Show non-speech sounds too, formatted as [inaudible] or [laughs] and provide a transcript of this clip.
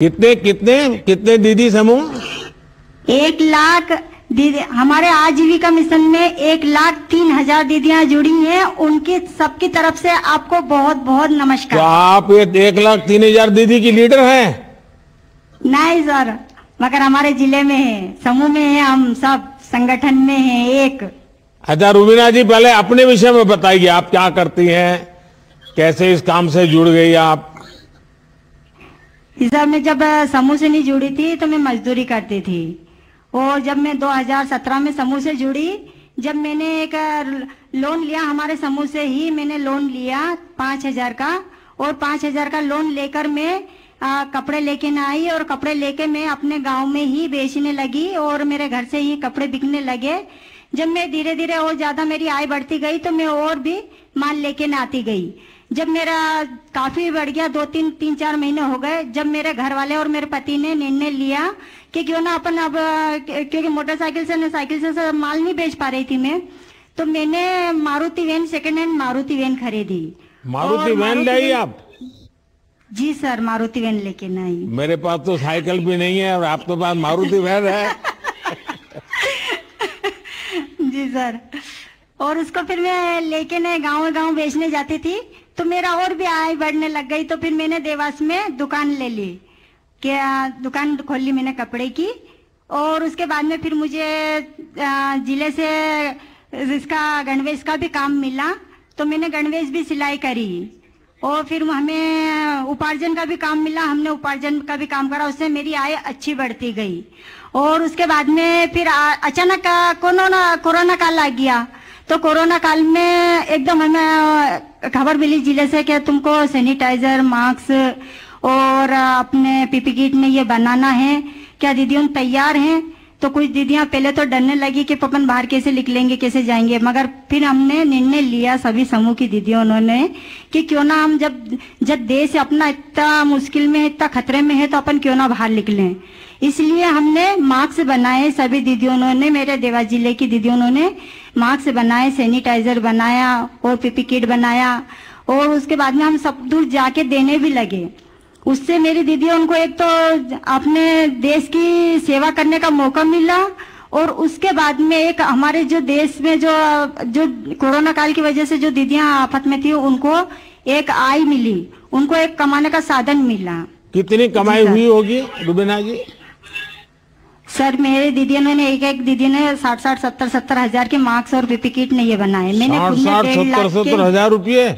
कितने कितने कितने दीदी समूह? एक लाख दीदी हमारे आजीविका मिशन में एक लाख तीन हज़ार दीदियाँ जुड़ी हैं। उनकी सबकी तरफ़ से आपको बहुत बहुत तो नमस्कार आप ये एक लाख तीन हज़ार दीदी की लीडर हैं? नहीं सर मगर हमारे ज़िले में है समूह में है हम सब संगठन में है एक। अच्छा रूबीना जी पहले अपने विषय में बताइए आप क्या करती हैं? कैसे इस काम से जुड़ गई आप? इस में जब समूह से नहीं जुड़ी थी तो मैं मजदूरी करती थी। और जब मैं 2017 में समूह से जुड़ी, जब मैंने एक लोन लिया हमारे समूह से ही, मैंने लोन लिया पाँच हज़ार का। और पाँच हज़ार का लोन लेकर मैं अ, कपड़े लेके न आई और कपड़े लेके मैं अपने गाँव में ही बेचने लगी और मेरे घर से ही कपड़े बिकने लगे। जब मैं धीरे धीरे और ज़्यादा मेरी आय बढ़ती गई तो मैं और भी माल लेके न आती गई। जब मेरा काफ़ी बढ़ गया दो तीन तीन चार महीने हो गए जब मेरे घर वाले और मेरे पति ने निर्णय लिया कि क्यों ना अपन अब क्योंकि मोटरसाइकिल से न साइकिल से, से माल नहीं बेच पा रही थी मैं तो मैंने Maruti van second hand Maruti van खरीदी। मारुति वैन मारुति लाई वैन- आप? जी सर मारुति वैन लेके न आई मेरे पास तो साइकिल भी नहीं है और आपके पास मारुति वैन है। [laughs] जी सर और उसको फिर मैं लेके न गाँव गाँव बेचने जाती थी तो मेरा और भी आय बढ़ने लग गई तो फिर मैंने देवास में दुकान ले ली। क्या दुकान खोल ली मैंने कपड़े की और उसके बाद में फिर मुझे ज़िले से इसका गणवेश का भी काम मिला तो मैंने गणवेश भी सिलाई करी। और फिर हमें उपार्जन का भी काम मिला, हमने उपार्जन का भी काम करा, उससे मेरी आय अच्छी बढ़ती गई। और उसके बाद में फिर अचानक कोरोना कोरोना काल आ गया। तो कोरोना काल में एकदम हमें खबर मिली ज़िले से कि तुमको सैनिटाइजर, मास्क और अपने पीपी किट में ये बनाना है। क्या दीदियों तैयार हैं? तो कुछ दीदियाँ पहले तो डरने लगी कि पपन बाहर कैसे निकलेंगे, कैसे जाएँगे, मगर फिर हमने निर्णय लिया सभी समूह की दीदियों उन्होंने कि क्यों ना हम जब जब देश अपना इतना मुश्किल में है, इतना खतरे में है तो अपन क्यों ना बाहर निकलें। इसलिए हमने मास्क बनाए सभी दीदियों उन्होंने, मेरे देवा ज़िले की दीदियों उन्होंने मास्क बनाए, सैनिटाइजर बनाया और पीपी किट बनाया और उसके बाद में हम सब दूर जाके देने भी लगे। उससे मेरी दीदी उनको एक तो अपने देश की सेवा करने का मौका मिला और उसके बाद में एक हमारे जो देश में जो जो कोरोना काल की वजह से जो दीदियाँ आफत में थी उनको एक आय मिली। उनको एक कमाने का साधन मिला। कितनी कमाई हुई होगी रुबीना जी? सर मेरे दीदी ने एक एक दीदी ने साठ साठ सत्तर सत्तर हज़ार के मार्क्स और पीपी किट नहीं बनाए। मैंने साठ साठ सत्तर सत्तर हज़ार रुपये?